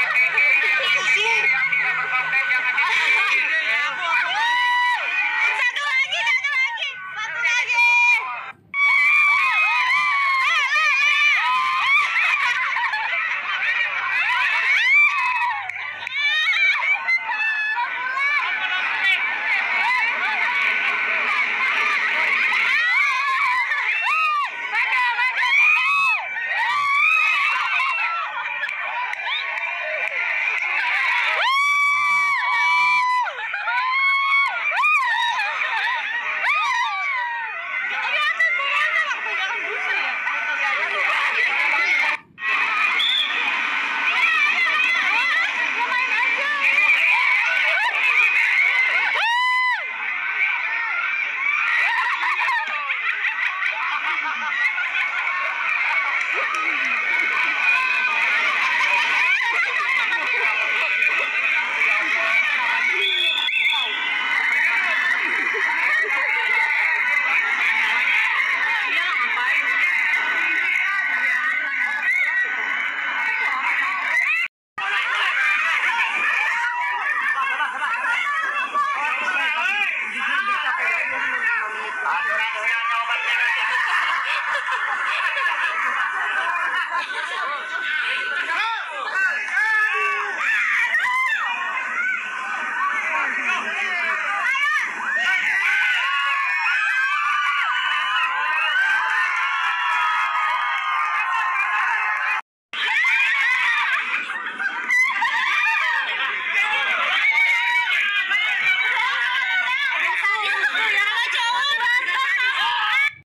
¡Qué, qué, qué, Woo!